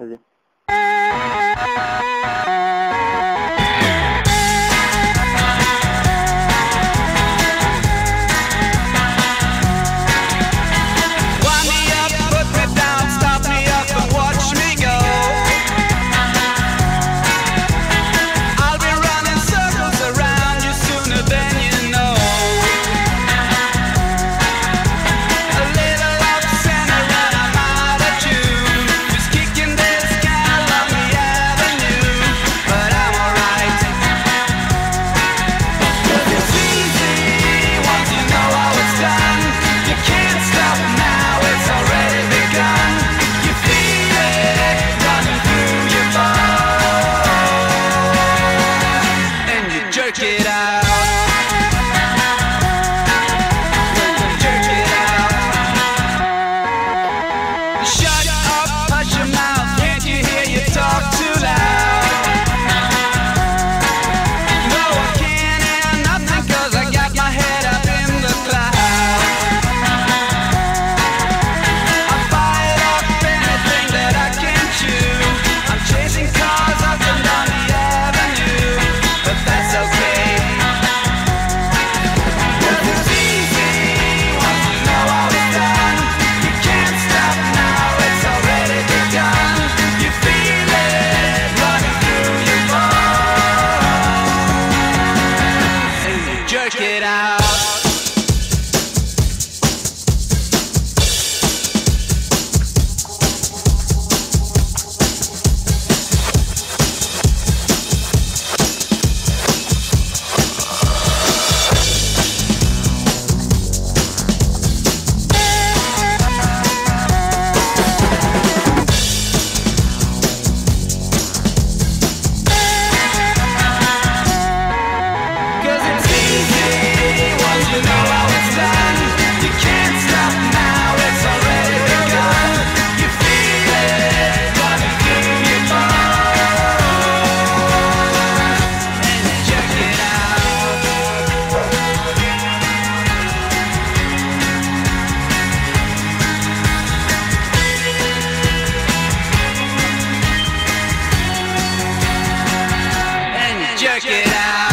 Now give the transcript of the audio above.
Hadi. out. Now.